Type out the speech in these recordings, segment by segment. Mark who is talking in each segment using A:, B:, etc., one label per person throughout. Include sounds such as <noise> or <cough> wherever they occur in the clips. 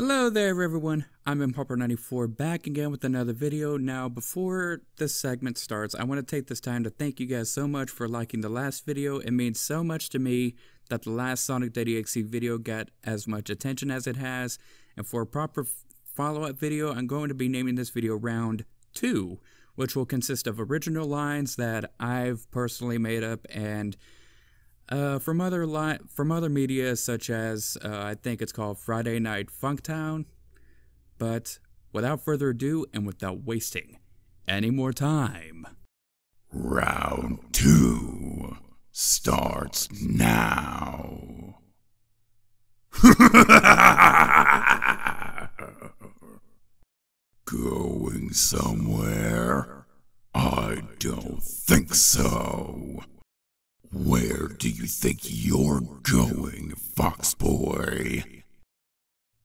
A: Hello there everyone, I'm mharper94 back again with another video. Now before this segment starts, I want to take this time to thank you guys so much for liking the last video. It means so much to me that the last Sonic.exe video got as much attention as it has. And for a proper follow-up video, I'm going to be naming this video Round 2, which will consist of original lines that I've personally made up and uh, from other li- from other media such as uh, I think it's called Friday Night Funkin'. But without further ado, and without wasting any more time,
B: round two starts now. <laughs> Going somewhere? I don't think so. Do you think you're going, Fox Boy?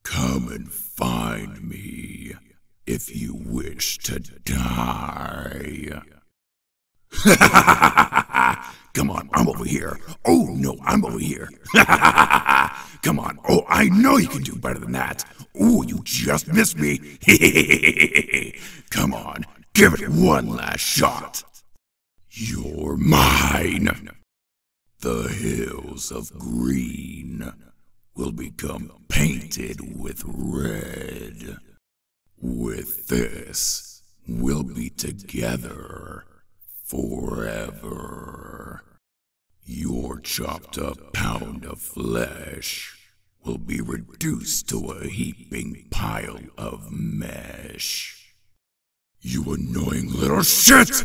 B: Come and find me if you wish to die. <laughs> Come on, I'm over here. Oh no, I'm over here. <laughs> Come on. Oh, I know you can do better than that. Oh, you just missed me. <laughs> Come on, give it one last shot. You're mine. The hills of green will become painted with red. With this, we'll be together forever. Your chopped up pound of flesh will be reduced to a heaping pile of mesh. You annoying little shit!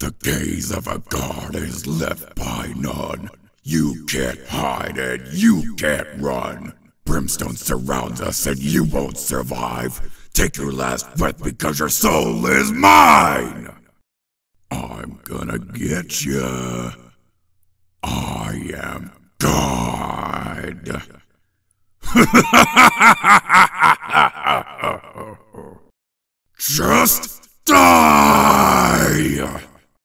B: The gaze of a god is left by none. You can't hide it. you can't run. Brimstone surrounds us and you won't survive. Take your last breath because your soul is mine! I'm gonna get you. I am God. <laughs> Just die!